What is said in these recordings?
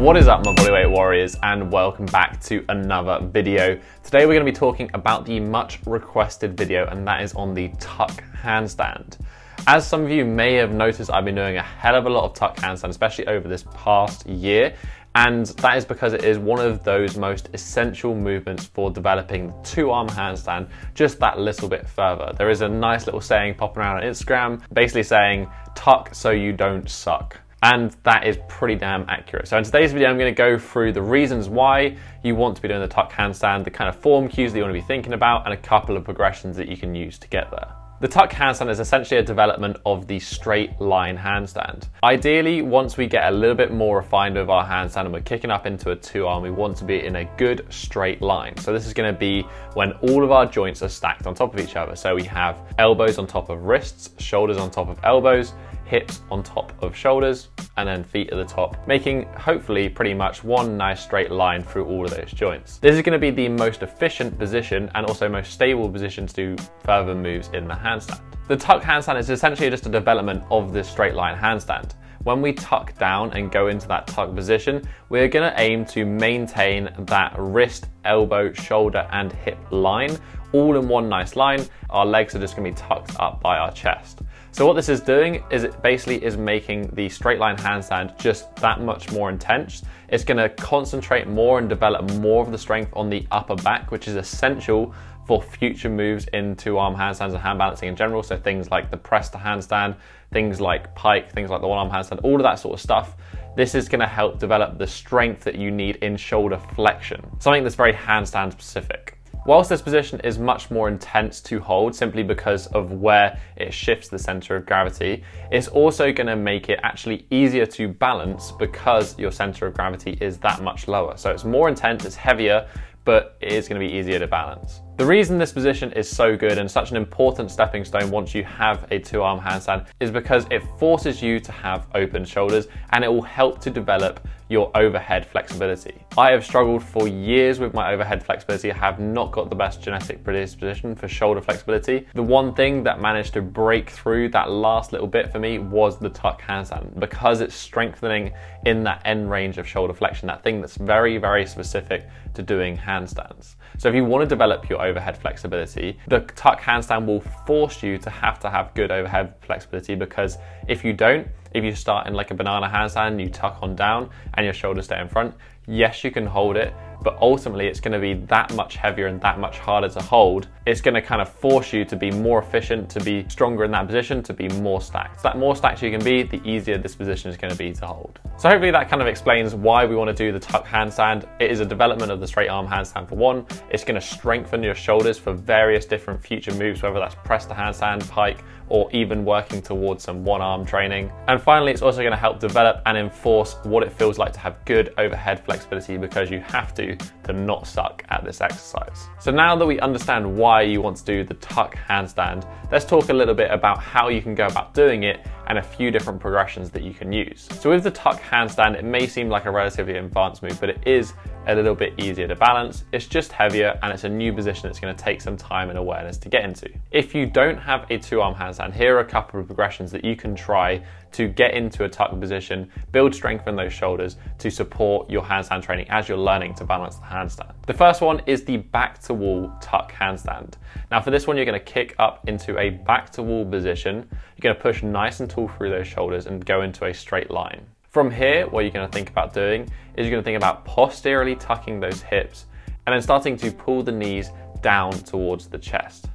What is up my bodyweight warriors and welcome back to another video. Today we're going to be talking about the much requested video and that is on the tuck handstand. As some of you may have noticed, I've been doing a hell of a lot of tuck handstand, especially over this past year. And that is because it is one of those most essential movements for developing the two arm handstand just that little bit further. There is a nice little saying popping around on Instagram, basically saying, tuck so you don't suck. And that is pretty damn accurate. So in today's video, I'm gonna go through the reasons why you want to be doing the tuck handstand, the kind of form cues that you wanna be thinking about, and a couple of progressions that you can use to get there. The tuck handstand is essentially a development of the straight line handstand. Ideally, once we get a little bit more refined with our handstand and we're kicking up into a two arm, we want to be in a good straight line. So this is gonna be when all of our joints are stacked on top of each other. So we have elbows on top of wrists, shoulders on top of elbows, hips on top of shoulders, and then feet at the top, making hopefully pretty much one nice straight line through all of those joints. This is gonna be the most efficient position and also most stable position to do further moves in the handstand. The tuck handstand is essentially just a development of this straight line handstand. When we tuck down and go into that tuck position, we're gonna aim to maintain that wrist, elbow, shoulder, and hip line all in one nice line. Our legs are just gonna be tucked up by our chest. So what this is doing is it basically is making the straight line handstand just that much more intense. It's gonna concentrate more and develop more of the strength on the upper back, which is essential for future moves into arm handstands and hand balancing in general. So things like the press to handstand, things like pike, things like the one arm handstand, all of that sort of stuff. This is gonna help develop the strength that you need in shoulder flexion, something that's very handstand specific. Whilst this position is much more intense to hold simply because of where it shifts the center of gravity, it's also gonna make it actually easier to balance because your center of gravity is that much lower. So it's more intense, it's heavier, but it is gonna be easier to balance. The reason this position is so good and such an important stepping stone once you have a two arm handstand is because it forces you to have open shoulders and it will help to develop your overhead flexibility. I have struggled for years with my overhead flexibility. I have not got the best genetic predisposition for shoulder flexibility. The one thing that managed to break through that last little bit for me was the tuck handstand because it's strengthening in that end range of shoulder flexion, that thing that's very, very specific to doing handstands. So if you want to develop your overhead flexibility, the tuck handstand will force you to have to have good overhead flexibility because if you don't, if you start in like a banana handstand, you tuck on down and your shoulders stay in front, yes, you can hold it, but ultimately it's going to be that much heavier and that much harder to hold. It's going to kind of force you to be more efficient, to be stronger in that position, to be more stacked. So that more stacked you can be, the easier this position is going to be to hold. So hopefully that kind of explains why we want to do the tuck handstand. It is a development of the straight arm handstand for one. It's going to strengthen your shoulders for various different future moves, whether that's press to handstand, pike, or even working towards some one arm training. And finally, it's also going to help develop and enforce what it feels like to have good overhead flexibility because you have to to not suck at this exercise. So now that we understand why you want to do the tuck handstand, let's talk a little bit about how you can go about doing it and a few different progressions that you can use. So with the tuck handstand, it may seem like a relatively advanced move, but it is a little bit easier to balance. It's just heavier and it's a new position that's gonna take some time and awareness to get into. If you don't have a two arm handstand, here are a couple of progressions that you can try to get into a tuck position, build strength in those shoulders to support your handstand training as you're learning to balance the handstand. The first one is the back to wall tuck handstand. Now for this one, you're gonna kick up into a back to wall position. You're gonna push nice and tall through those shoulders and go into a straight line. From here, what you're gonna think about doing is you're gonna think about posteriorly tucking those hips and then starting to pull the knees down towards the chest.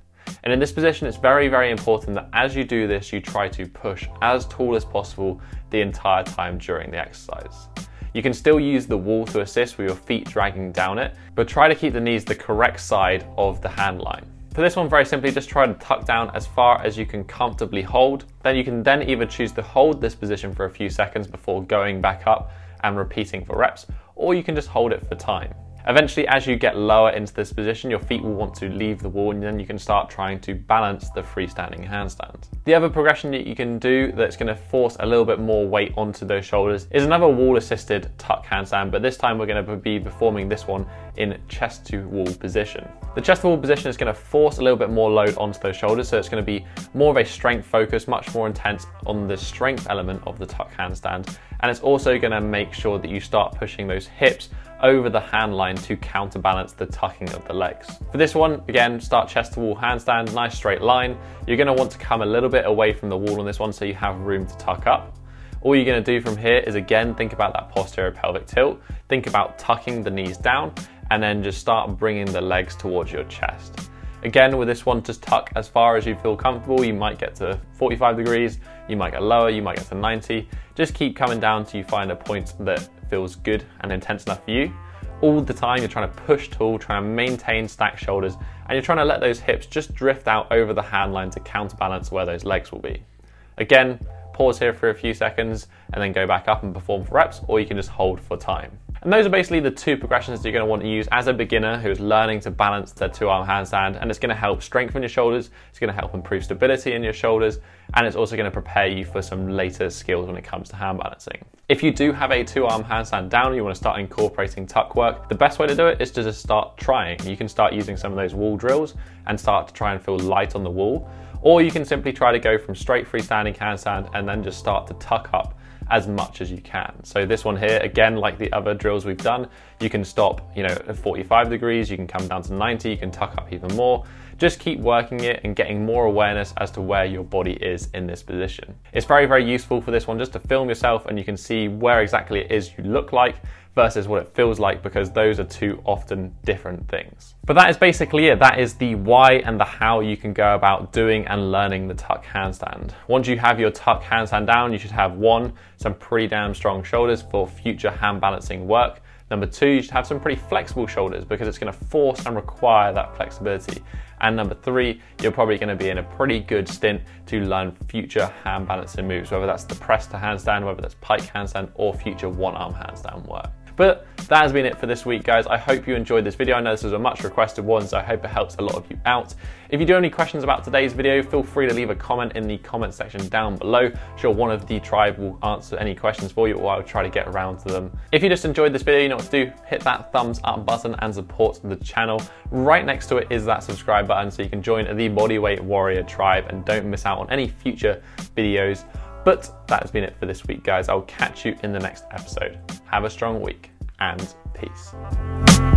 And in this position, it's very, very important that as you do this, you try to push as tall as possible the entire time during the exercise. You can still use the wall to assist with your feet dragging down it, but try to keep the knees the correct side of the hand line. For this one, very simply, just try to tuck down as far as you can comfortably hold. Then you can then either choose to hold this position for a few seconds before going back up and repeating for reps, or you can just hold it for time. Eventually, as you get lower into this position, your feet will want to leave the wall and then you can start trying to balance the freestanding handstand. The other progression that you can do that's gonna force a little bit more weight onto those shoulders is another wall assisted tuck handstand, but this time we're gonna be performing this one in chest to wall position. The chest to wall position is gonna force a little bit more load onto those shoulders, so it's gonna be more of a strength focus, much more intense on the strength element of the tuck handstand. And it's also gonna make sure that you start pushing those hips over the hand line to counterbalance the tucking of the legs. For this one, again, start chest to wall handstand, nice straight line. You're gonna want to come a little bit away from the wall on this one so you have room to tuck up. All you're gonna do from here is again, think about that posterior pelvic tilt, think about tucking the knees down, and then just start bringing the legs towards your chest. Again, with this one, just tuck as far as you feel comfortable. You might get to 45 degrees, you might get lower, you might get to 90. Just keep coming down till you find a point that feels good and intense enough for you. All the time, you're trying to push tall, trying to maintain stacked shoulders, and you're trying to let those hips just drift out over the hand line to counterbalance where those legs will be. Again, pause here for a few seconds and then go back up and perform for reps, or you can just hold for time. And those are basically the two progressions that you're going to want to use as a beginner who's learning to balance their two arm handstand. And it's going to help strengthen your shoulders, it's going to help improve stability in your shoulders, and it's also going to prepare you for some later skills when it comes to hand balancing. If you do have a two arm handstand down you want to start incorporating tuck work, the best way to do it is to just start trying. You can start using some of those wall drills and start to try and feel light on the wall. Or you can simply try to go from straight freestanding handstand and then just start to tuck up as much as you can. So this one here, again, like the other drills we've done, you can stop, you know, at 45 degrees, you can come down to 90, you can tuck up even more. Just keep working it and getting more awareness as to where your body is in this position. It's very, very useful for this one just to film yourself and you can see where exactly it is you look like versus what it feels like because those are two often different things. But that is basically it. That is the why and the how you can go about doing and learning the tuck handstand. Once you have your tuck handstand down, you should have one, some pretty damn strong shoulders for future hand balancing work. Number two, you should have some pretty flexible shoulders because it's gonna force and require that flexibility. And number three, you're probably gonna be in a pretty good stint to learn future hand balancing moves, whether that's the press to handstand, whether that's pike handstand, or future one arm handstand work. But that has been it for this week, guys. I hope you enjoyed this video. I know this was a much requested one, so I hope it helps a lot of you out. If you do have any questions about today's video, feel free to leave a comment in the comment section down below. I'm sure one of the tribe will answer any questions for you, or I'll try to get around to them. If you just enjoyed this video, you know what to do. Hit that thumbs up button and support the channel. Right next to it is that subscribe button, so you can join the Bodyweight Warrior tribe and don't miss out on any future videos. But that has been it for this week, guys. I'll catch you in the next episode. Have a strong week and peace.